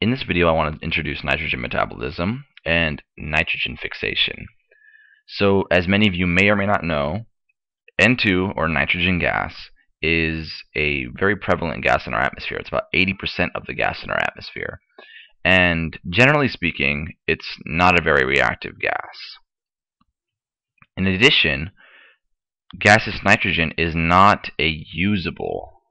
In this video I want to introduce nitrogen metabolism and nitrogen fixation. So as many of you may or may not know, N2 or nitrogen gas is a very prevalent gas in our atmosphere. It's about 80% of the gas in our atmosphere. And generally speaking, it's not a very reactive gas. In addition, gaseous nitrogen is not a usable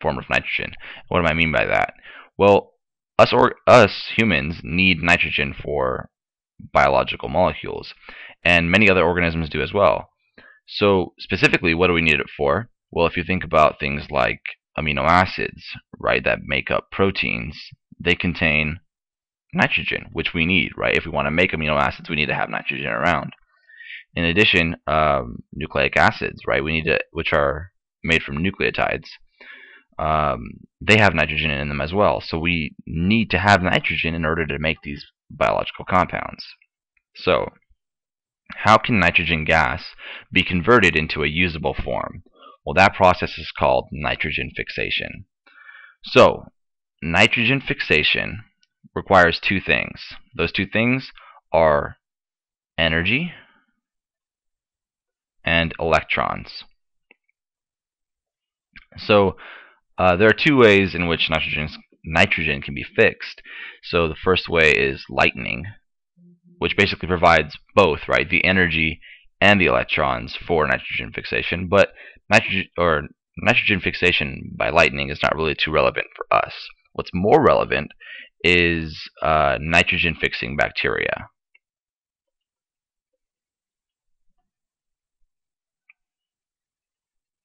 form of nitrogen. What do I mean by that? Well, us or us humans need nitrogen for biological molecules, and many other organisms do as well. So specifically, what do we need it for? Well, if you think about things like amino acids, right, that make up proteins, they contain nitrogen, which we need, right? If we want to make amino acids, we need to have nitrogen around. In addition, um, nucleic acids, right, we need to, which are made from nucleotides, um, they have nitrogen in them as well. So we need to have nitrogen in order to make these biological compounds. So, how can nitrogen gas be converted into a usable form? Well, that process is called nitrogen fixation. So, nitrogen fixation requires two things. Those two things are energy and electrons. So, uh, there are two ways in which nitrogen, nitrogen can be fixed. So the first way is lightning, which basically provides both, right, the energy and the electrons for nitrogen fixation. But nitrogen or nitrogen fixation by lightning is not really too relevant for us. What's more relevant is uh, nitrogen fixing bacteria.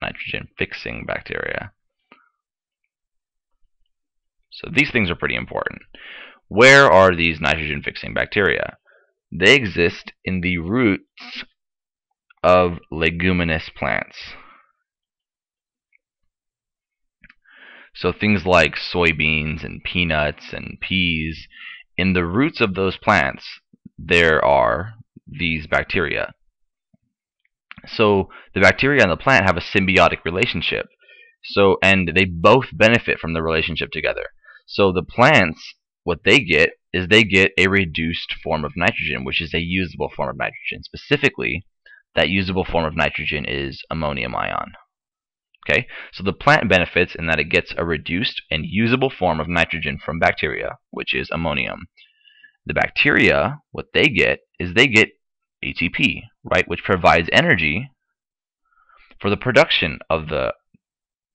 Nitrogen fixing bacteria. So these things are pretty important. Where are these nitrogen fixing bacteria? They exist in the roots of leguminous plants. So things like soybeans and peanuts and peas, in the roots of those plants, there are these bacteria. So the bacteria and the plant have a symbiotic relationship. So and they both benefit from the relationship together. So the plants, what they get is they get a reduced form of nitrogen, which is a usable form of nitrogen. Specifically, that usable form of nitrogen is ammonium ion. Okay, so the plant benefits in that it gets a reduced and usable form of nitrogen from bacteria, which is ammonium. The bacteria, what they get is they get ATP, right, which provides energy for the production of the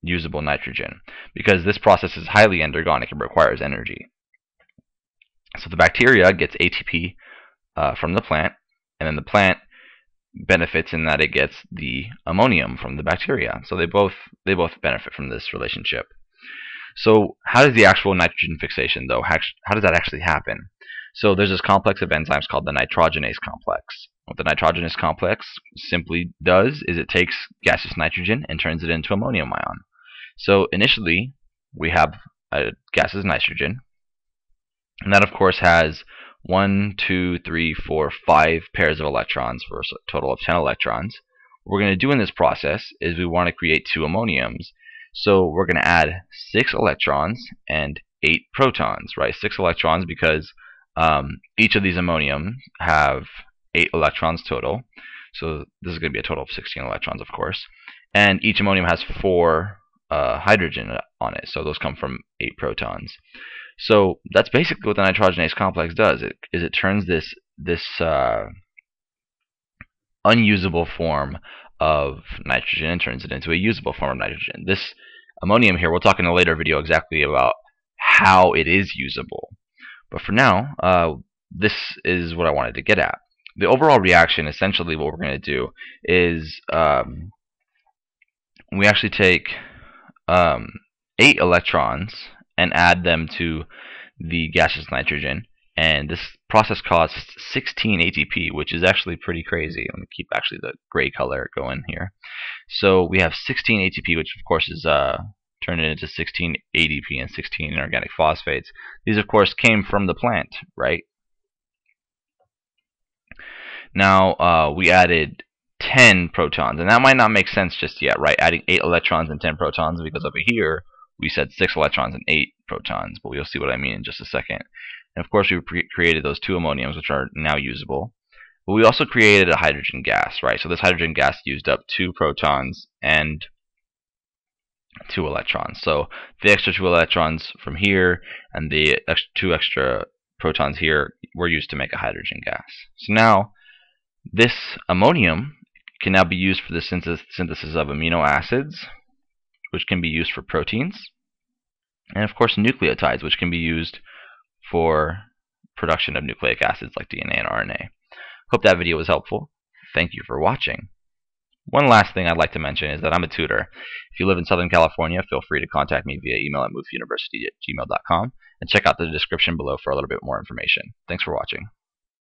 usable nitrogen because this process is highly endergonic and requires energy. So the bacteria gets ATP uh, from the plant, and then the plant benefits in that it gets the ammonium from the bacteria. So they both they both benefit from this relationship. So how does the actual nitrogen fixation though? How, how does that actually happen? So there's this complex of enzymes called the nitrogenase complex. What the nitrogenase complex simply does is it takes gaseous nitrogen and turns it into ammonium ion. So initially, we have a gaseous nitrogen, and that of course has one, two, three, four, five pairs of electrons for a total of 10 electrons. What we're going to do in this process is we want to create two ammoniums. So we're going to add six electrons and eight protons, right? Six electrons because um, each of these ammoniums have eight electrons total. So this is going to be a total of 16 electrons, of course. And each ammonium has four uh, hydrogen on it. So those come from eight protons. So that's basically what the nitrogenase complex does. It is it turns this this uh, unusable form of nitrogen and turns it into a usable form of nitrogen. This ammonium here, we'll talk in a later video exactly about how it is usable. But for now, uh, this is what I wanted to get at. The overall reaction, essentially what we're going to do is um, we actually take um, 8 electrons and add them to the gaseous nitrogen. And this process costs 16 ATP, which is actually pretty crazy. Let me keep actually the gray color going here. So we have 16 ATP, which of course is uh, turned into 16 ADP and 16 inorganic phosphates. These of course came from the plant, right? Now uh, we added 10 protons. And that might not make sense just yet, right? Adding 8 electrons and 10 protons because over here we said six electrons and eight protons, but we'll see what I mean in just a second. And of course, we created those two ammoniums, which are now usable. But we also created a hydrogen gas, right? So this hydrogen gas used up two protons and two electrons. So the extra two electrons from here and the two extra protons here were used to make a hydrogen gas. So now this ammonium can now be used for the synthesis of amino acids, which can be used for proteins, and of course nucleotides, which can be used for production of nucleic acids like DNA and RNA. Hope that video was helpful. Thank you for watching. One last thing I'd like to mention is that I'm a tutor. If you live in Southern California, feel free to contact me via email at moofuniversity at gmail.com and check out the description below for a little bit more information. Thanks for watching.